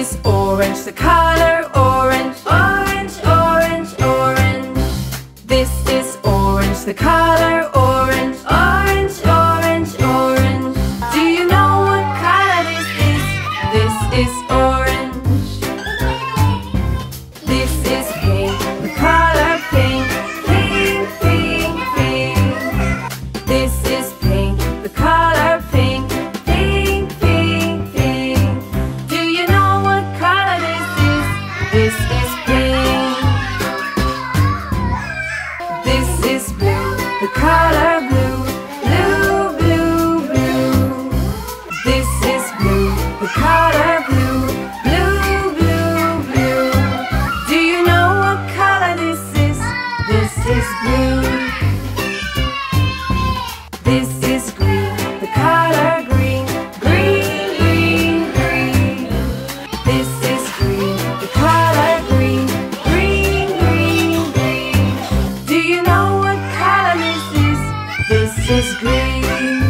is orange, the color orange. Orange, orange, orange. This is orange, the color orange. color blue, blue, blue, blue. Do you know what color this is? This is blue. This is green, the color green, green, green, green. This is green, the color green, green, green, green. Do you know what color this is? This is green.